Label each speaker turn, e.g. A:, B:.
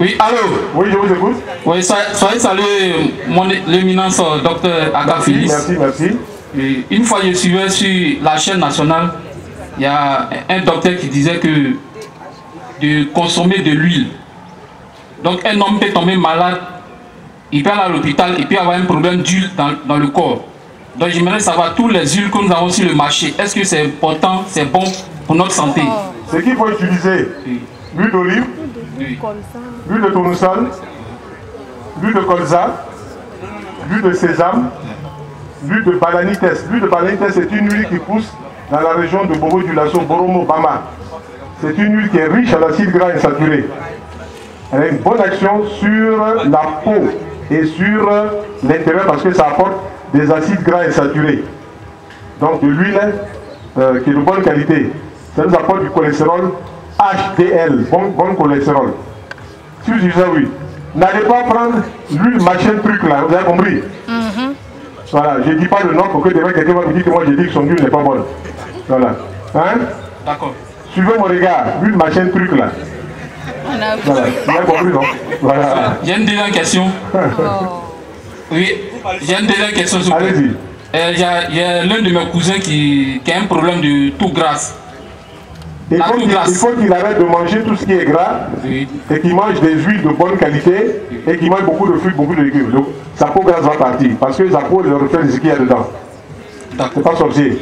A: Oui, allô?
B: Oui, je vous écoute.
A: Oui, soyez salué, mon l'éminence docteur Aga Félix.
B: Merci, merci.
A: Et une fois, je suivais sur la chaîne nationale, il y a un docteur qui disait que de consommer de l'huile. Donc un homme peut tomber malade, il peut aller à l'hôpital, il peut avoir un problème d'huile dans, dans, le corps. Donc j'aimerais savoir tous les huiles que nous avons sur le marché. Est-ce que c'est important, c'est bon pour notre santé?
B: Ce qu'il faut utiliser, l'huile d'olive, l'huile de tournesol, l'huile de colza, l'huile de sésame, l'huile de balanites. L'huile de balanites, c'est une huile qui pousse dans la région de Bobo du Lasso, Boromo, Bama. C'est une huile qui est riche en acides gras insaturés. Elle a une bonne action sur la peau et sur l'intérieur parce que ça apporte des acides gras insaturés. Donc de l'huile euh, qui est de bonne qualité. Ça nous apporte du cholestérol HDL, bon, bon cholestérol. Si vous utilisez oui, n'allez pas prendre l'huile machin truc là, vous avez compris? Voilà, je ne dis pas le nom pour que demain quelqu'un va me dire que moi j'ai dit que son huile n'est pas bonne. Voilà. Hein?
A: D'accord.
B: Suivez mon regard, l'huile machin truc là. Voilà, vous avez compris non? Voilà.
A: J'ai une dernière question. Oui, j'ai une dernière question.
B: Allez-y.
A: Euh, Il y a, a l'un de mes cousins qui, qui, a un problème de tout grasse.
B: Il faut qu'il arrête de manger tout ce qui est gras et qu'il mange des huiles de bonne qualité et qu'il mange beaucoup de fruits, beaucoup de légumes. Donc sa peau grasse va partir parce que sa peau le reflète ce qu'il y a dedans. C'est pas sorcier.